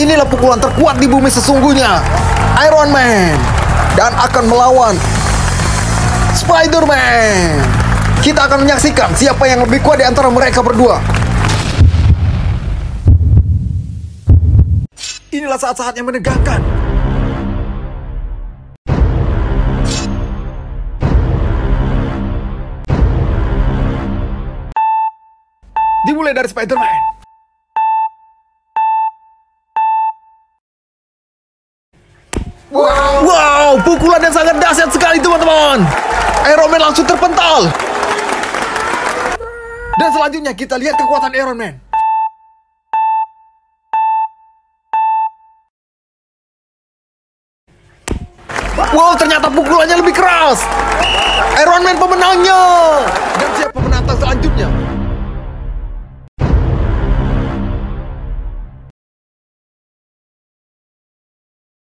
Inilah pukulan terkuat di bumi sesungguhnya. Iron Man dan akan melawan Spider-Man. Kita akan menyaksikan siapa yang lebih kuat di antara mereka berdua. Inilah saat-saat yang menegangkan. Dimulai dari Spider-Man. Wow. wow, pukulan yang sangat dahsyat sekali teman-teman. Iron Man langsung terpental. Dan selanjutnya kita lihat kekuatan Iron Man. Wow, ternyata pukulannya lebih keras. Iron Man pemenangnya.